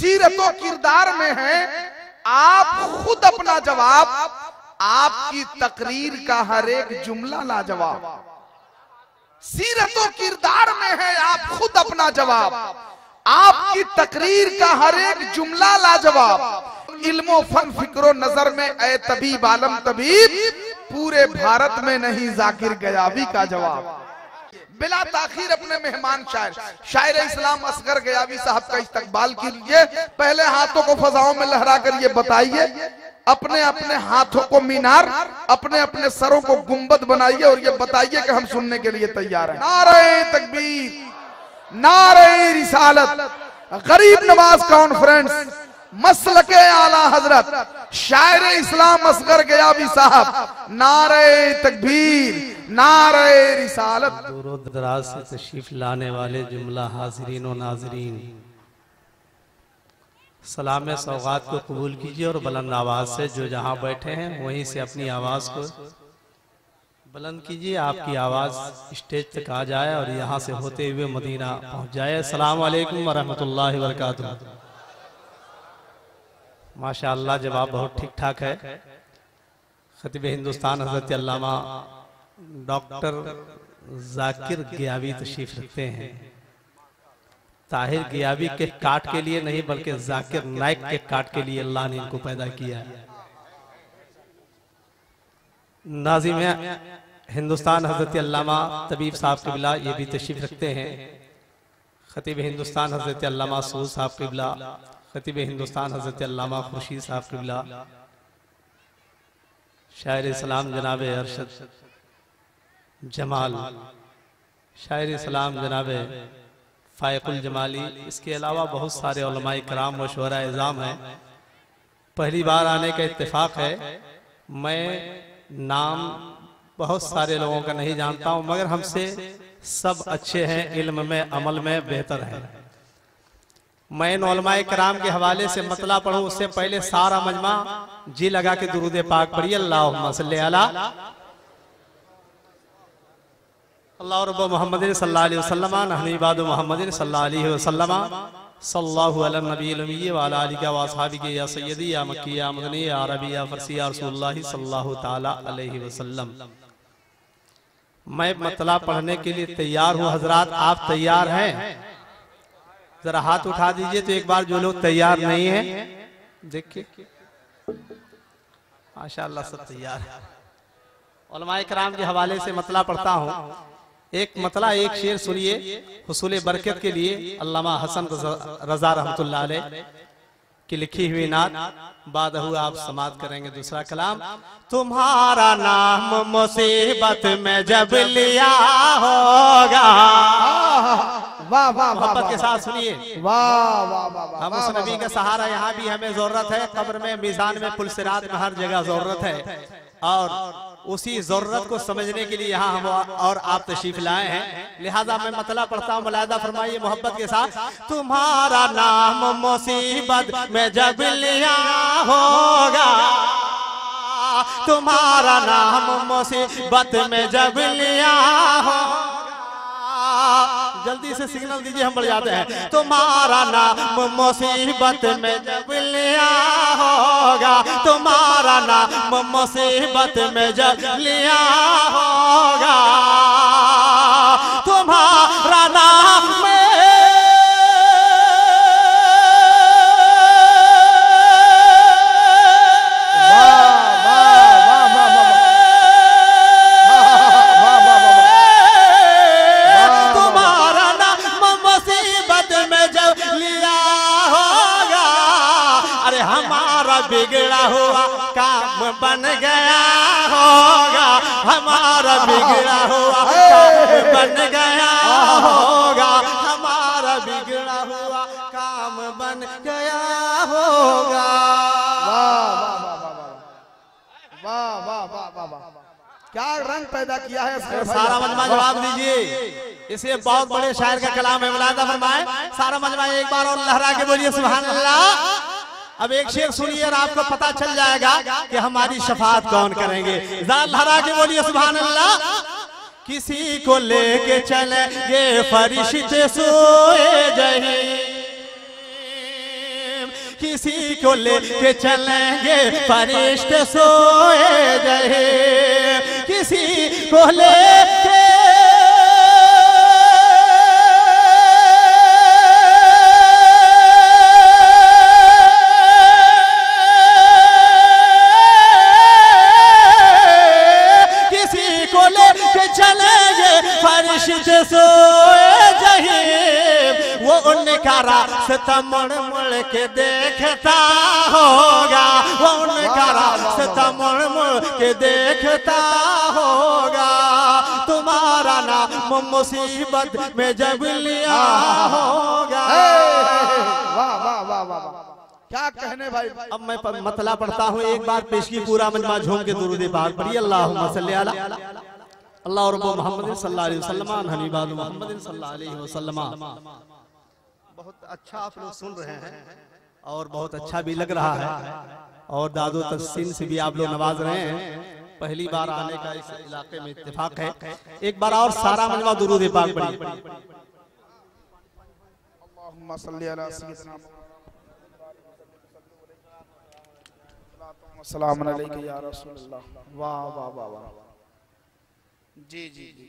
سیرت و کردار میں ہے آپ خود اپنا جواب، آپ کی تقریر کا ہر ایک جملہ لاجواب۔ سیرت و کردار میں ہے آپ خود اپنا جواب۔ آپ کی تقریر کا ہر ایک جملہ لاجواب۔ علم و فن، فکر و نظر میں، اے طبیب، عالم طبیب، پورے بھارت میں نہیں، ذاکر گیابی کا جواب۔ بلا تاخیر اپنے مہمان شاعر۔ شاعر اسلام اصغر گیابی صاحب کا استقبال کیجیے۔ پہلے ہاتھوں کو فضاؤں میں لہرا کر یہ بتائیے۔ اپنے اپنے ہاتھوں کو مینار، اپنے اپنے سروں کو گنبد بنائیے اور یہ بتائیے کہ ہم سننے کے لیے تیار ہیں۔ نعرہ تکبیر، نعرہ رسالت، غریب نواز کانفرنس، مسلک اعلی حضرت، شاعر اسلام اصغر گیابی صاحب۔ نعرہ تکبیر نعرہ رسالت۔ دور و دراز سے تشریف لانے والے جملہ حاضرین و ناظرین۔ سلام سوغات کو قبول کیجیے اور بلند آواز سے جو جہاں بیٹھے ہیں وہیں سے اپنی آواز کو بلند کیجیے۔ آپ کی آواز اسٹیج تک آ جائے اور یہاں سے ہوتے ہوئے مدینہ پہنچ جائے۔ السلام علیکم ورحمت اللہ وبرکاتہ۔ ماشاءاللہ جواب بہت ٹھیک ٹھاک ہے خطیب ہندوستان حضرت علامہ ڈاکٹر ذاکر گیاوی تشریف رکھتے ہیں۔ طاہر گیاوی کے کاٹ کے لیے نہیں بلکہ ذاکر نائک کے کاٹ کے لیے اللہ نے ان کو پیدا کیا۔ ہے ناظم ہندوستان حضرت علامہ طبیب صاحب قبلہ یہ بھی تشریف رکھتے ہیں۔ خطیب ہندوستان حضرت علامہ سعود صاحب قبلہ، خطیب ہندوستان حضرت علامہ خورشید صاحب قبلہ۔ شاعر اسلام جناب ارشد۔ جمال۔ شاعر اسلام جناب فائق الجمالی، اس کے علاوہ بہت سارے علماء کرام و شہرہ اعظام ہیں۔ پہلی بار آنے کا اتفاق ہے۔ میں نام بہت سارے لوگوں کا نہیں جانتا ہوں، مگر ہم سے سب اچھے ہیں، علم میں، عمل میں بہتر ہیں۔ میں ان علماء کرام کے حوالے سے مطلع پڑھوں، اس سے پہلے سارا مجمع جی لگا کے درود پاک پڑھیے۔ اللہم صلی اللہ اللہ رب محمد صلی اللہ علیہ وسلم، نحن عباد محمد صلی اللہ علیہ وسلم صلی اللہ علیہ نبی الامی وعلى آلہ واصحابہ یا سیدی، یا مکی، یا مدنی، یا عربی، یا فرسی یا رسول اللہ صلی اللہ تعالی علیہ وسلم۔ میں مطلع پڑھنے کے لیے تیار ہوں۔ حضرات، آپ تیار ہیں؟ ذرا ہاتھ اٹھا دیجیے تو ایک بار جو لوگ تیار نہیں ہیں دیکھیں ماشاءاللہ سب تیار ہیں۔ علماء کرام کے حوالے سے مطلع پڑھتا ہوں۔ ایک مطلع ایک شیر سنیے حصول برکت کے لیے علامہ حسن رضا رحمت اللہ علیہ کی لکھی ہوئی نات بعد ہوا آپ سماعت کریں گے دوسرا کلام۔ تمہارا نام مصیبت میں جب لیا ہوگا۔ واہ واہ محبت کے ساتھ سنیے۔ واہ واہ واہ ہم اس نبی کا سہارا یہاں بھی ہمیں ضرورت ہے قبر میں میزان میں پلسرات میں ہر جگہ ضرورت ہے۔ اور اسی ضرورت کو سمجھنے کے لیے یہاں ہم اور آپ تشریف لائے ہیں۔ لہذا میں مطلع پڑھتا ہوں ملاحظہ فرمائیے محبت کے ساتھ۔ تمہارا نام مصیبت میں جب لیا ہوگا تمہارا نام مصیبت میں جب لیا ہوگا۔ جلدی سے سگنل دیجیے ہم بڑھ جاتے ہیں۔ تمہارا نام مصیبت میں جب لیا ہوگا۔ تمہارا نام مصیبت میں جب لیا ہوگا۔ ہمارا بگڑا ہوا کام بن گیا ہوگا۔ ہمارا بگڑا ہوا کام بن گیا ہوگا۔ واہ واہ واہ واہ واہ کیا رنگ پیدا کیا ہے سارا مجمع جواب دیجیے۔ اسے بہت بڑے شاعر کا کلام ہے ملاحظہ فرمائے۔ سارا مجمع ایک بار اور لہرا کے بولیے سبحان اللہ۔ اب ایک شیر سنیے اور آپ کو پتا چل جائے گا کہ ہماری شفاعت کون کریں گے۔ ذات لہرا کے بولیے سبحان اللہ۔ کسی کو لے کے چلیں گے فرشتے سوئے جہیں کسی کو لے کے چلیں گے فرشتے سوئے جائے کسی کو لے فرشتے سوئے جہیم وہ ان کا راستہ مڑ مڑ کے دیکھتا ہوگا۔ وہ ان کا راستہ مڑ مڑ کے دیکھتا ہوگا۔ تمہارا نام مصیبت میں جب لیا ہوگا۔ واہ واہ واہ واہ کیا کہنے بھائی؟ اب میں مطلع پڑھتا ہوں ایک بار پیشگی پورا مجمع جھوم کے درود پاک پڑھی اللہم صلی علی اللہ رب محمد صلی اللہ علیہ وسلم حنیباد محمد صلی اللہ علیہ وسلم۔ بہت اچھا آپ لوگ سن رہے ہیں اور بہت اچھا بھی لگ رہا ہے۔ اور داد و تسین سے بھی آپ لوگ نواز رہے ہیں۔ پہلی بار آنے کا اس علاقے میں اتفاق ہے۔ ایک بار اور سارا مجمع درود پاک پڑھی اللہم صلی علی سیدنا السلام علیکم یا رسول اللہ واہ واہ واہ واہ۔ جی جی جی۔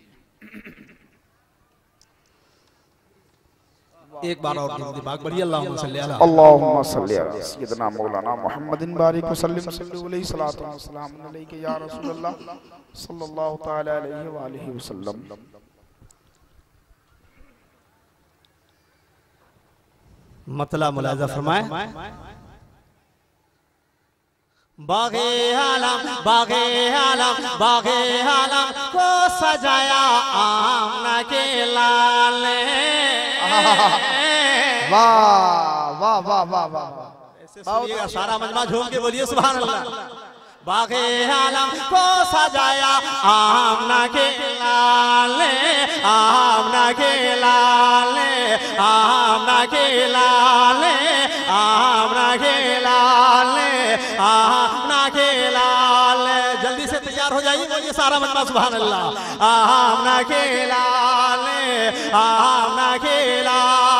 ایک بار اور پاک پڑھی اللہم صلی علی اللہم صلی علی سیدنا مولانا محمد بارک وسلم صلی علیہ صلاة و سلام علیکہ یا رسول اللہ صلی اللہ تعالی علیہ وآلہ وسلم۔ مطلع ملاحظہ فرمائیں۔ باغ عالم باغ عالم باغ عالم کو سجایا آمنہ کے لال واہ واہ واہ واہ واہ گا سارا مجمع جھوم کے بولیے سبحان اللہ باغ عالم کو سجایا آمنہ کے لال آمنہ کے لال آمنہ کے لال آمنہ کے لال آمنہ کے لال، جلدی سے تیار ہو جائیے بولیے سارا مجمع، سبحان اللہ۔ آمنا کے لال آمنہ کے لال۔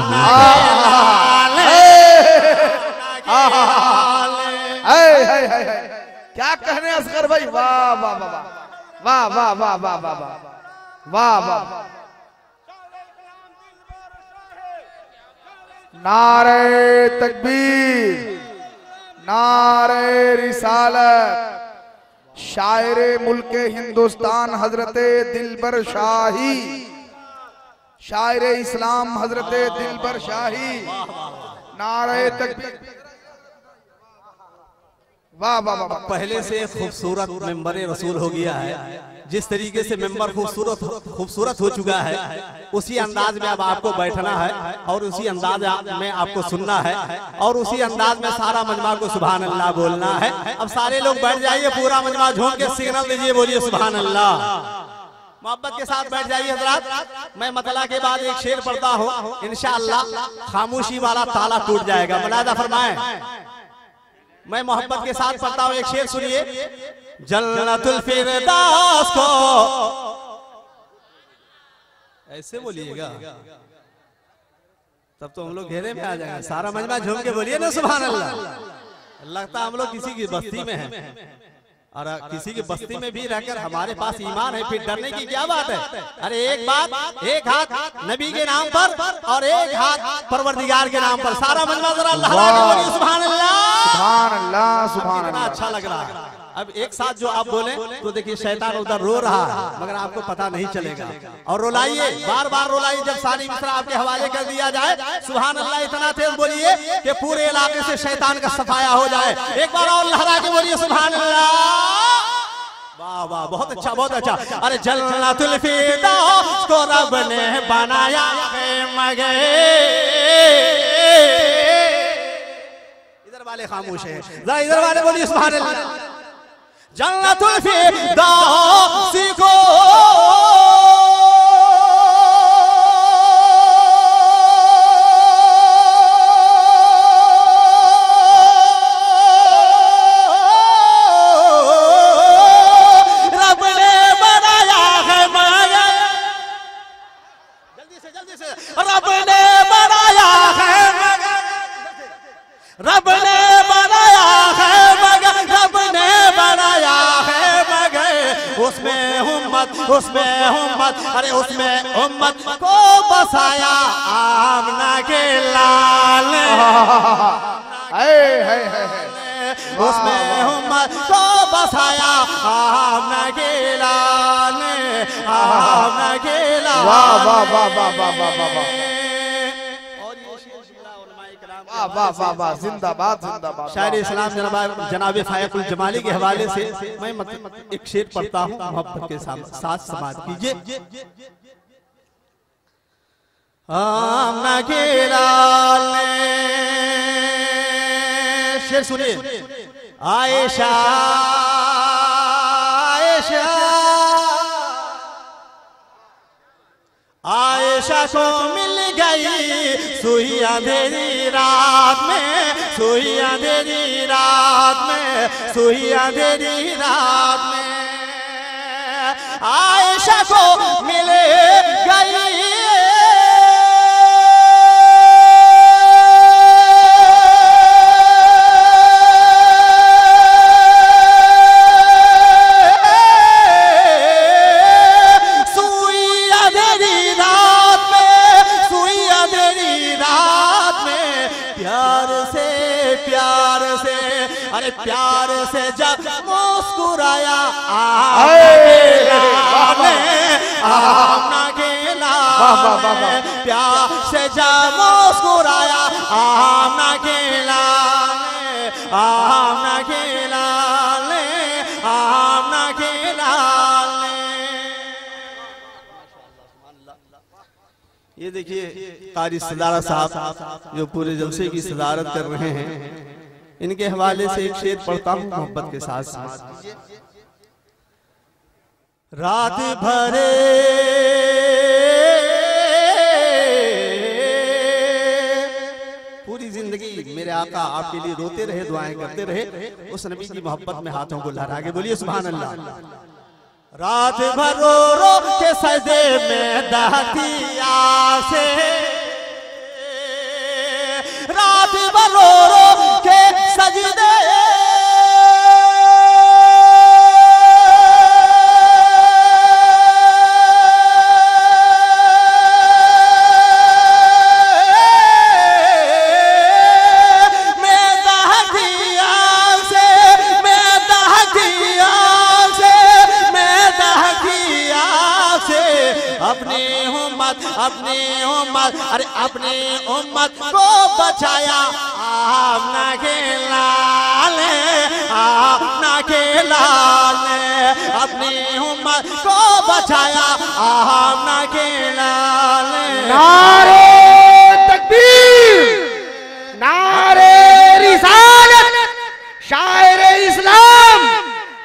سیریز ویلکم کیا کہنے اصغر بھائی واہ واہ واہ واہ واہ واہ واہ واہ واہ واہ واہ نعرہ تکبیر نعرہ رسالت شاعر ملک ہندوستان حضرت دلبر شاہی شاعر اسلام حضرت دلبر شاہی، نعرہ تکبیر۔ واہ واہ واہ پہلے سے خوبصورت ممبر رسول ہو گیا ہے۔ جس طریقے سے ممبر خوبصورت خوبصورت ہو چکا ہے، اسی انداز میں اب آپ کو بیٹھنا ہے اور اسی انداز میں آپ کو سننا ہے اور اسی انداز میں سارا مجمع کو سبحان اللہ بولنا ہے۔ اب سارے لوگ بیٹھ جائیے، پورا مجمع جھوم کے سگنل دیجیے بولیے سبحان اللہ۔ محبت کے ساتھ بیٹھ جائیے حضرات. میں مطلع کے بعد ایک شعر پڑھتا ہوں. انشاءاللہ خاموشی والا تالا ٹوٹ جائے گا. ملاحظہ فرمائیں. میں محبت کے ساتھ پڑھتا ہوں. ایک شعر سنیے. جنت الفرداس کو ایسے بولیے گا. تب تو ہم لوگ گھیرے میں آ جائیں گے. سارا مجمع جھوم کے بولیے نا، سبحان اللہ. لگتا ہم لوگ کسی کی بستی میں ہیں. اور کسی کی بستی میں بھی رہ کر ہمارے پاس ایمان ہے پھر ڈرنے کی کیا بات ہے؟ ارے ایک بات ایک ہاتھ نبی کے نام پر اور ایک ہاتھ پروردگار کے نام پر۔ سارا مجمع ذرا اللہ سبحان اللہ۔ سبحان اللہ سبحان اللہ۔ اچھا لگ رہا ہے۔ اب ایک ساتھ جو آپ بولیں تو دیکھیے شیطان ادھر رو رہا ہے مگر آپ کو پتا نہیں چلے گا۔ اور رولائیے بار بار رولائیے جب ساری مصرہ آپ کے حوالے کر دیا جائے سبحان اللہ اتنا تیز بولیے کہ پورے علاقے سے شیطان کا صفایا ہو جائے۔ ایک بار اور لہرا کے بولیے سبحان بہت اچھا بہت اچھا۔ ارے جنت الفیدا کو رب نے بنایا ہے، مگر ادھر والے خاموش ہیں۔ ادھر والے بولیے، سبحان اللہ۔ جنت الفیدا سیکھو واہ واہ واہ واہ واہ واہ واہ واہ واہ واہ واہ واہ زندہ باد زندہ باد شاعر اسلام جناب جناب فائق الجمالی کے حوالے سے میں مطلب ایک شعر پڑھتا ہوں محبت کے ساتھ سماعت کیجیے شعر سنیے عائشہ عائشہ کو مل گئی سوئی اندھیری رات میں سوئی اندھیری رات میں سوئی اندھیری رات میں۔ عائشہ کو مل گئی پیار سے پیار سے ارے پیار سے جب مسکرایا آمنا کھیلا پیار سے جب مسکرایا آمنا کھیلا آمنا کھیلا یہ دیکھیے قاری صدارہ صاحب جو پورے جلسے کی صدارت کر رہے ہیں ان کے حوالے سے ایک شعر پڑھتا ہوں محبت کے ساتھ ساتھ۔ رات بھرے پوری زندگی میرے آقا آپ کے لیے روتے رہے دعائیں کرتے رہے اس نبی کی محبت میں ہاتھوں کو لہرا کے بولیے سبحان اللہ۔ رات بھر رو رو کے سجدے میں دہتی آسے رات بھر رو رو کے سجدے بچایا کے لال نعرے تکبیر نعرے رسالت، شاعر اسلام،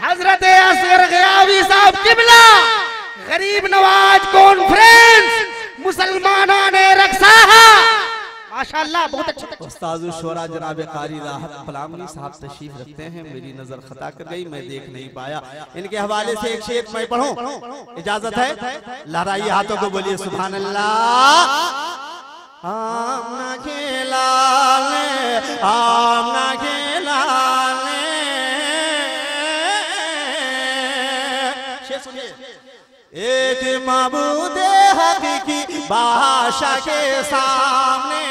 حضرت اصغر غیابی صاحب قبلہ، غریب نواز کانفرنس ماشاءاللہ بہت اچھا استاذ الشورا جناب قاری راحت پلامنی صاحب تشریف رکھتے ہیں۔ میری نظر خطا کر گئی میں دیکھ نہیں پایا۔ ان کے حوالے سے ایک شیخ میں پڑھوں۔ اجازت ہے؟ لہرائیے ہاتھوں کو بولیے سبحان اللہ آمنہ کے لال آمنہ کے لال شیخ سنیے۔ ایک معبود حقیقی بادشاہ کے سامنے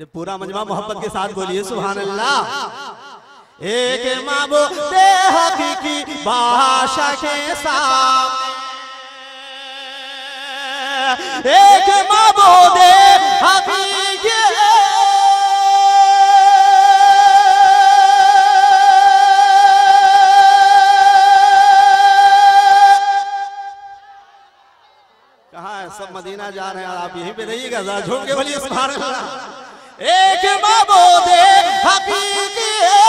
ارے پورا مجمع محبت کے ساتھ بولیے سبحان اللہ۔ ایک معبود حقیقی بادشاہ کے سامنے۔ ایک معبود حقیقی کہاں ہے؟ سب مدینہ جا رہے ہیں آپ یہیں پہ رہیے گا۔ جھوم کے بولیے سبحان اللہ۔ ایک معبود حقیقی ہے۔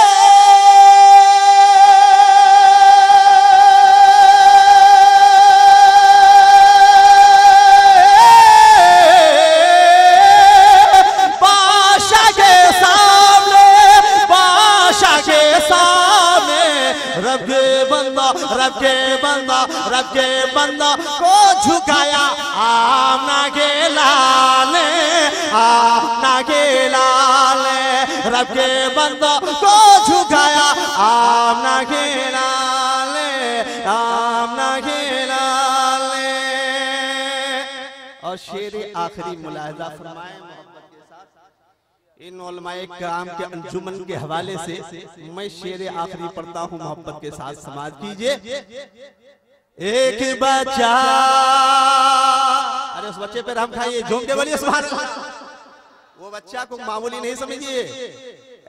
بادشاہ کے سامنے، بادشاہ کے سامنے۔ رب کے بندہ، رب کے بندہ، رب کے بندہ کو جھکایا۔ آمنا کے لالے آمنا کے لالے رب کے بندہ کو جھکایا آمنا کے لالے آمنا کے لالے اور شیر آخری ملاحظہ فرمائے محبت کے ساتھ ان علماء کرام کے انجمن کے حوالے سے میں شیر آخری پڑھتا ہوں محبت کے ساتھ سماج کیجیے۔ ایک بچہ۔ ارے اس بچے پہ رحم کھائیے جھوم کے بولیے سبحان اللہ۔ وہ بچہ کو معمولی نہیں سمجھئے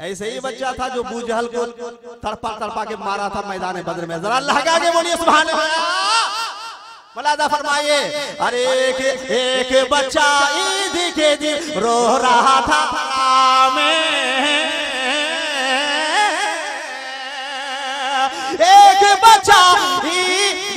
ایسے ہی بچہ تھا جو بو جہل کو تڑپا تڑپا کے مارا تھا میدان بدر میں۔ ذرا اللہ کے آگے بولیے سبحان اللہ۔ ملادہ فرمائیے۔ ارے ایک ایک بچہ عید کے دن رو رہا تھا۔ میں ایک بچہ عید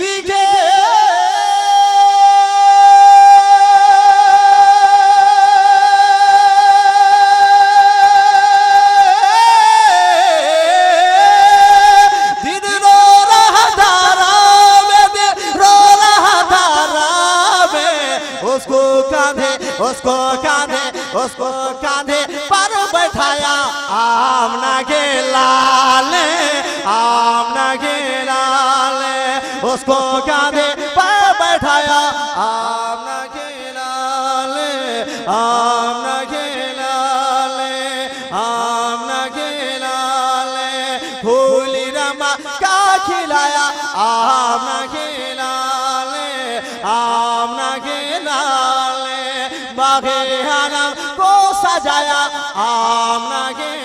آمنا کے لالے آمنا کے لالے پھولی رما کا کھلایا۔ آمنا کے لالے آمنا کے لالے باغ حرم کو سجایا۔ آمنا کے